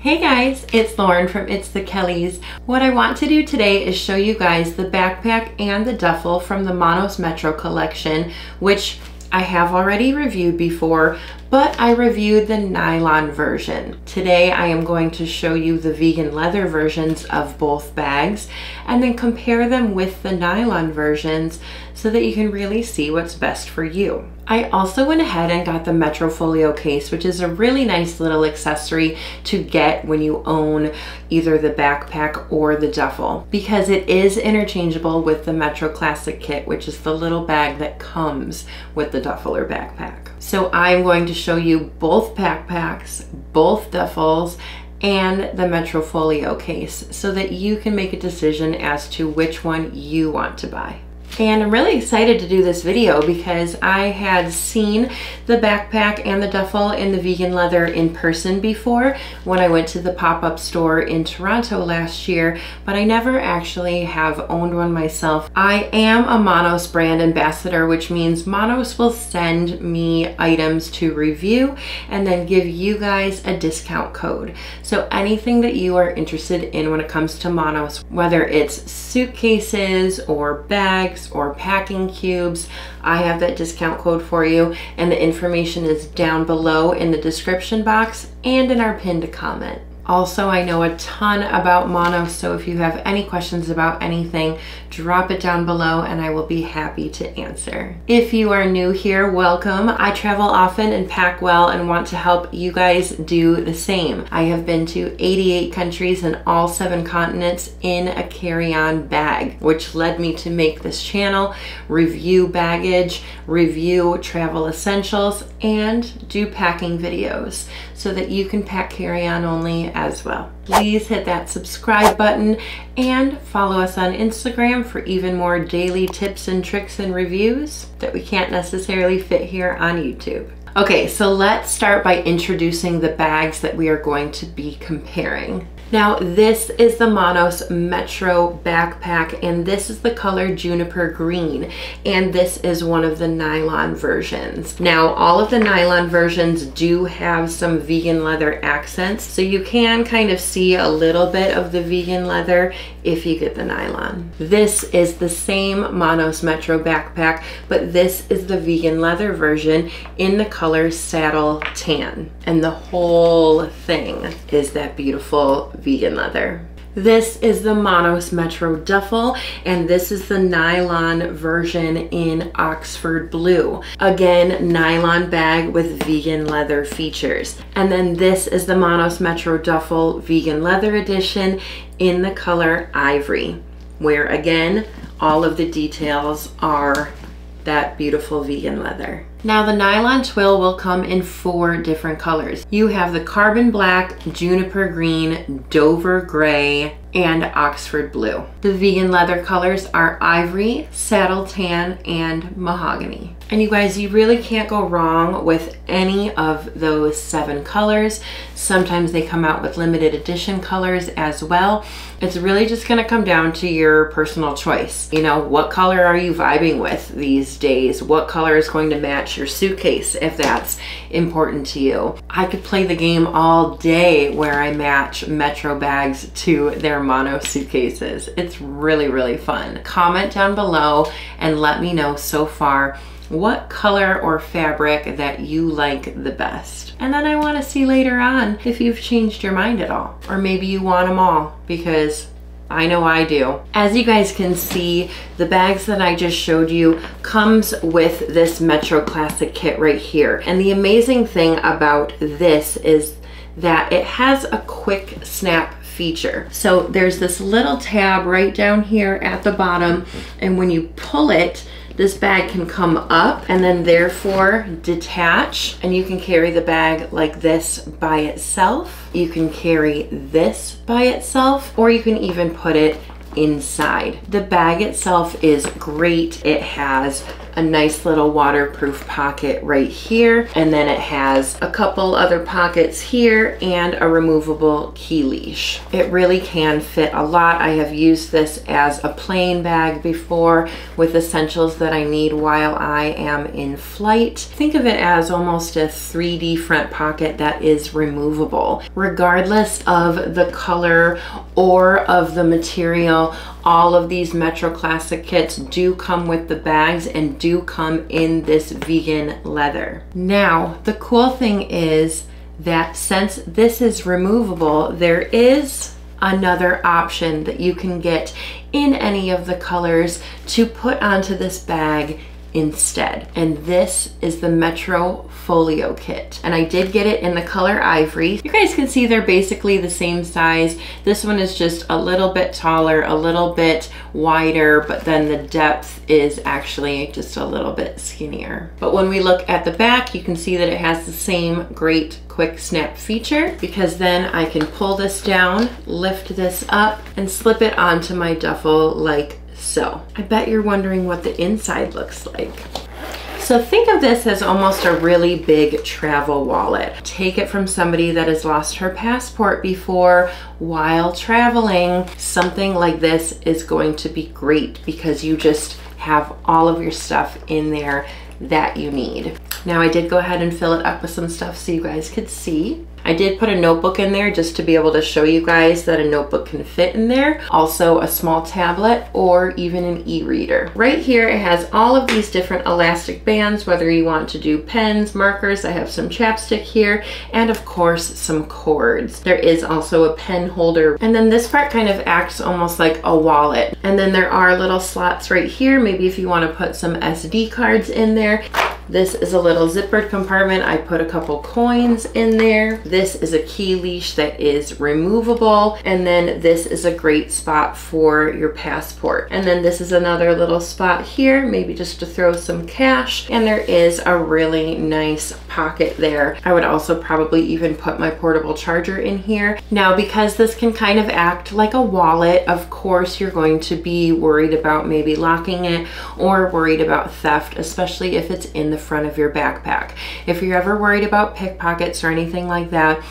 Hey guys, it's Lauren from It's the Kellys. What I want to do today is show you guys the backpack and the duffel from the Monos Metro collection, which I have already reviewed before, but I reviewed the nylon version. Today I am going to show you the vegan leather versions of both bags and then compare them with the nylon versions so that you can really see what's best for you. I also went ahead and got the Metro Folio case, which is a really nice little accessory to get when you own either the backpack or the duffel because it is interchangeable with the Metro Classic kit, which is the little bag that comes with the duffel or backpack. So I'm going to show you both backpacks, both duffels, and the Metro Folio case so that you can make a decision as to which one you want to buy. And I'm really excited to do this video because I had seen the backpack and the duffel in the vegan leather in person before when I went to the pop-up store in Toronto last year, but I never actually have owned one myself. I am a Monos brand ambassador, which means Monos will send me items to review and then give you guys a discount code. So anything that you are interested in when it comes to Monos, whether it's suitcases or bags, or packing cubes, I have that discount code for you and the information is down below in the description box and in our pinned comment. Also, I know a ton about mono, so if you have any questions about anything, drop it down below and I will be happy to answer. If you are new here, welcome. I travel often and pack well and want to help you guys do the same. I have been to 88 countries and all seven continents in a carry-on bag, which led me to make this channel, review baggage, review travel essentials, and do packing videos so that you can pack carry-on only as well. Please hit that subscribe button and follow us on Instagram for even more daily tips and tricks and reviews that we can't necessarily fit here on YouTube. Okay, so let's start by introducing the bags that we are going to be comparing. Now this is the Monos Metro backpack and this is the color Juniper Green and this is one of the nylon versions. Now all of the nylon versions do have some vegan leather accents so you can kind of see a little bit of the vegan leather if you get the nylon. This is the same Monos Metro backpack but this is the vegan leather version in the color Saddle Tan and the whole thing is that beautiful vegan leather. This is the Monos Metro Duffel, and this is the nylon version in Oxford Blue. Again, nylon bag with vegan leather features. And then this is the Monos Metro Duffel Vegan Leather Edition in the color Ivory, where again, all of the details are that beautiful vegan leather. Now the nylon twill will come in four different colors. You have the carbon black, juniper green, dover gray, and Oxford blue. The vegan leather colors are ivory, saddle tan, and mahogany. And you guys, you really can't go wrong with any of those seven colors. Sometimes they come out with limited edition colors as well. It's really just gonna come down to your personal choice. You know, what color are you vibing with these days? What color is going to match your suitcase if that's important to you? I could play the game all day where I match Metro bags to their mono suitcases. It's really, really fun. Comment down below and let me know so far what color or fabric that you like the best. And then I wanna see later on if you've changed your mind at all. Or maybe you want them all because I know I do. As you guys can see, the bags that I just showed you comes with this Metro Classic kit right here. And the amazing thing about this is that it has a quick snap feature. So there's this little tab right down here at the bottom and when you pull it, this bag can come up and then therefore detach and you can carry the bag like this by itself. You can carry this by itself or you can even put it inside. The bag itself is great. It has a nice little waterproof pocket right here. And then it has a couple other pockets here and a removable key leash. It really can fit a lot. I have used this as a plane bag before with essentials that I need while I am in flight. Think of it as almost a 3D front pocket that is removable. Regardless of the color or of the material, all of these Metro Classic kits do come with the bags and do come in this vegan leather. Now, the cool thing is that since this is removable, there is another option that you can get in any of the colors to put onto this bag instead. And this is the Metro Folio Kit. And I did get it in the color Ivory. You guys can see they're basically the same size. This one is just a little bit taller, a little bit wider, but then the depth is actually just a little bit skinnier. But when we look at the back, you can see that it has the same great quick snap feature because then I can pull this down, lift this up, and slip it onto my duffel like so I bet you're wondering what the inside looks like. So think of this as almost a really big travel wallet. Take it from somebody that has lost her passport before while traveling. Something like this is going to be great because you just have all of your stuff in there that you need. Now I did go ahead and fill it up with some stuff so you guys could see. I did put a notebook in there just to be able to show you guys that a notebook can fit in there. Also a small tablet or even an e-reader. Right here it has all of these different elastic bands, whether you want to do pens, markers, I have some chapstick here, and of course some cords. There is also a pen holder. And then this part kind of acts almost like a wallet. And then there are little slots right here, maybe if you want to put some SD cards in there. This is a little zippered compartment. I put a couple coins in there. This is a key leash that is removable. And then this is a great spot for your passport. And then this is another little spot here, maybe just to throw some cash. And there is a really nice pocket there. I would also probably even put my portable charger in here. Now, because this can kind of act like a wallet, of course, you're going to be worried about maybe locking it or worried about theft, especially if it's in the the front of your backpack. If you're ever worried about pickpockets or anything like that,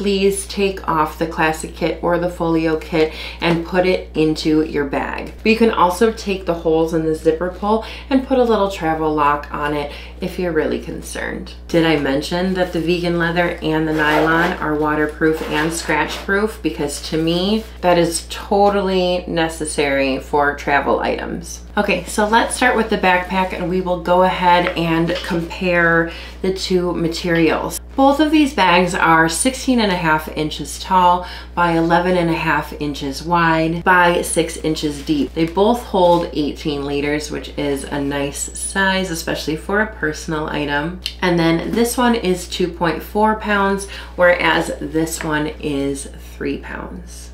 please take off the classic kit or the folio kit and put it into your bag. But you can also take the holes in the zipper pull and put a little travel lock on it if you're really concerned. Did I mention that the vegan leather and the nylon are waterproof and scratch proof? Because to me, that is totally necessary for travel items. Okay, so let's start with the backpack and we will go ahead and compare the two materials. Both of these bags are 16 and a half inches tall by 11 and a half inches wide by six inches deep. They both hold 18 liters, which is a nice size, especially for a personal item. And then this one is 2.4 pounds, whereas this one is three pounds.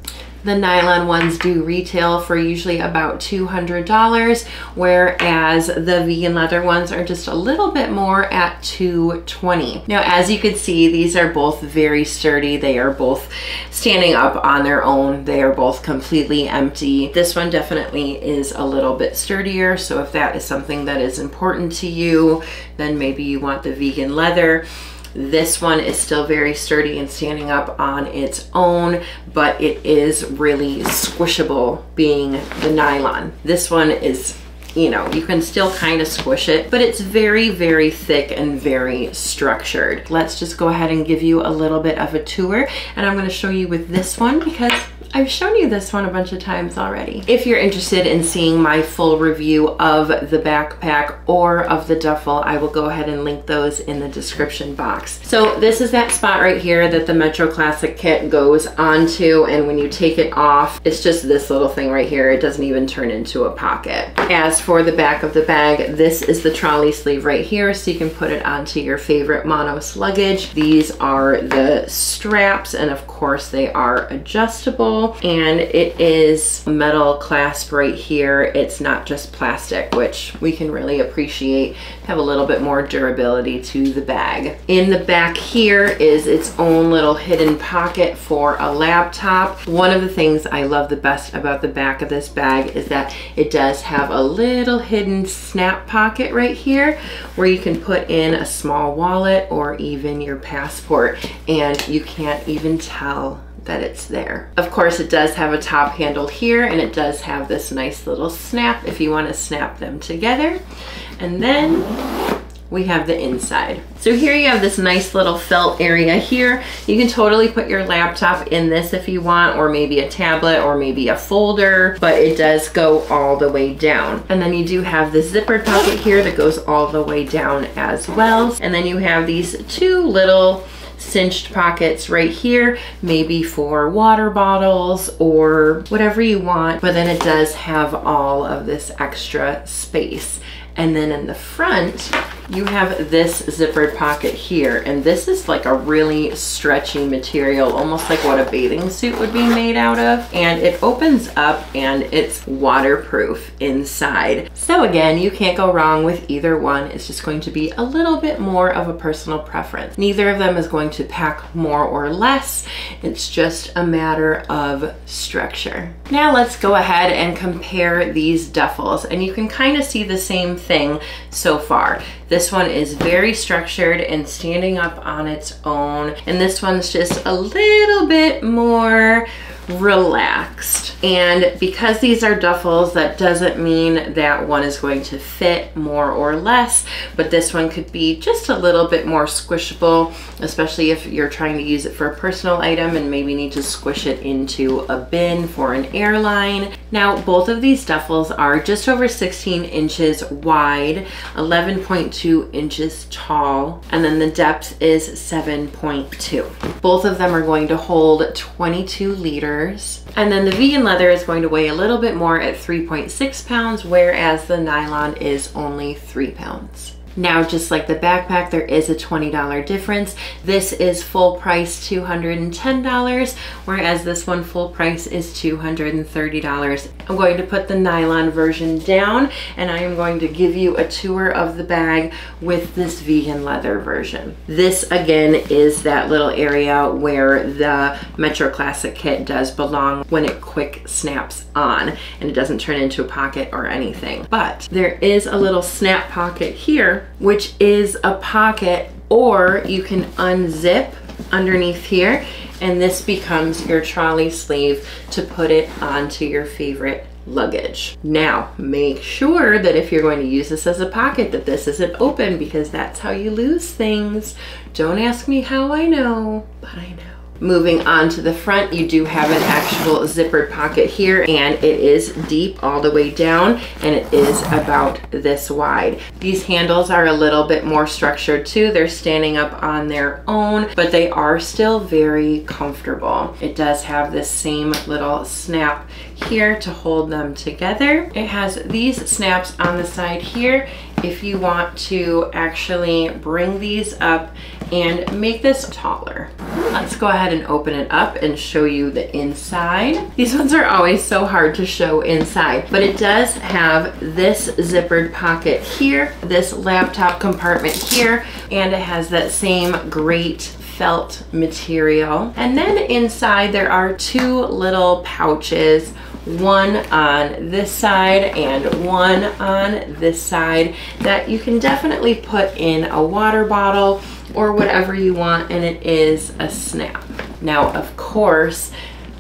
The nylon ones do retail for usually about $200, whereas the vegan leather ones are just a little bit more at 220. Now, as you can see, these are both very sturdy. They are both standing up on their own. They are both completely empty. This one definitely is a little bit sturdier, so if that is something that is important to you, then maybe you want the vegan leather. This one is still very sturdy and standing up on its own, but it is really squishable being the nylon. This one is you know, you can still kind of squish it, but it's very, very thick and very structured. Let's just go ahead and give you a little bit of a tour and I'm gonna show you with this one because I've shown you this one a bunch of times already. If you're interested in seeing my full review of the backpack or of the duffel, I will go ahead and link those in the description box. So this is that spot right here that the Metro Classic kit goes onto and when you take it off, it's just this little thing right here. It doesn't even turn into a pocket. As for the back of the bag, this is the trolley sleeve right here so you can put it onto your favorite Monos luggage. These are the straps and of course they are adjustable and it is metal clasp right here. It's not just plastic, which we can really appreciate. Have a little bit more durability to the bag. In the back here is its own little hidden pocket for a laptop. One of the things I love the best about the back of this bag is that it does have a little hidden snap pocket right here where you can put in a small wallet or even your passport and you can't even tell that it's there. Of course, it does have a top handle here and it does have this nice little snap if you wanna snap them together. And then we have the inside. So here you have this nice little felt area here. You can totally put your laptop in this if you want, or maybe a tablet, or maybe a folder, but it does go all the way down. And then you do have the zippered pocket here that goes all the way down as well. And then you have these two little cinched pockets right here, maybe for water bottles or whatever you want, but then it does have all of this extra space. And then in the front, you have this zippered pocket here. And this is like a really stretchy material, almost like what a bathing suit would be made out of. And it opens up and it's waterproof inside. So again, you can't go wrong with either one. It's just going to be a little bit more of a personal preference. Neither of them is going to pack more or less. It's just a matter of structure. Now let's go ahead and compare these duffels and you can kind of see the same thing so far. This one is very structured and standing up on its own. And this one's just a little bit more relaxed. And because these are duffels, that doesn't mean that one is going to fit more or less, but this one could be just a little bit more squishable, especially if you're trying to use it for a personal item and maybe need to squish it into a bin for an airline. Now, both of these duffels are just over 16 inches wide, 11.2 inches tall, and then the depth is 7.2. Both of them are going to hold 22 liters and then the vegan leather is going to weigh a little bit more at 3.6 pounds, whereas the nylon is only three pounds. Now, just like the backpack, there is a $20 difference. This is full price $210, whereas this one full price is $230. I'm going to put the nylon version down and I am going to give you a tour of the bag with this vegan leather version. This again is that little area where the Metro Classic kit does belong when it quick snaps on and it doesn't turn into a pocket or anything. But there is a little snap pocket which is a pocket or you can unzip underneath here and this becomes your trolley sleeve to put it onto your favorite luggage. Now, make sure that if you're going to use this as a pocket that this isn't open because that's how you lose things. Don't ask me how I know, but I know. Moving on to the front, you do have an actual zippered pocket here and it is deep all the way down and it is about this wide. These handles are a little bit more structured too. They're standing up on their own, but they are still very comfortable. It does have this same little snap here to hold them together. It has these snaps on the side here if you want to actually bring these up and make this taller. Let's go ahead and open it up and show you the inside. These ones are always so hard to show inside, but it does have this zippered pocket here, this laptop compartment here, and it has that same great felt material. And then inside there are two little pouches one on this side and one on this side that you can definitely put in a water bottle or whatever you want and it is a snap. Now of course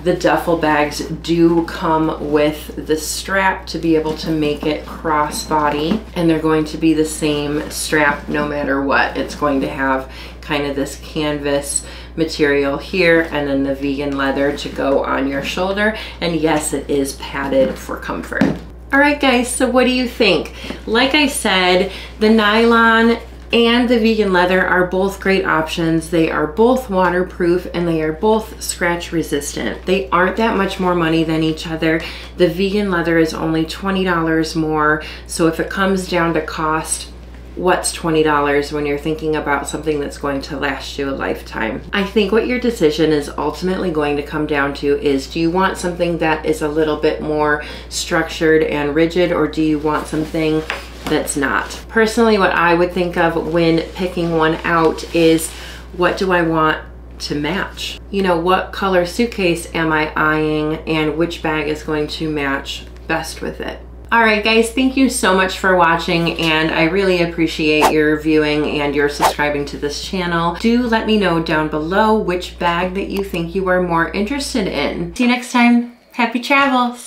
the duffel bags do come with the strap to be able to make it crossbody and they're going to be the same strap no matter what. It's going to have kind of this canvas material here and then the vegan leather to go on your shoulder. And yes, it is padded for comfort. All right, guys, so what do you think? Like I said, the nylon and the vegan leather are both great options. They are both waterproof and they are both scratch resistant. They aren't that much more money than each other. The vegan leather is only $20 more. So if it comes down to cost, what's $20 when you're thinking about something that's going to last you a lifetime. I think what your decision is ultimately going to come down to is do you want something that is a little bit more structured and rigid or do you want something that's not? Personally, what I would think of when picking one out is what do I want to match? You know, what color suitcase am I eyeing and which bag is going to match best with it? All right, guys, thank you so much for watching, and I really appreciate your viewing and your subscribing to this channel. Do let me know down below which bag that you think you are more interested in. See you next time. Happy travels.